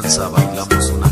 tranza, bailamos una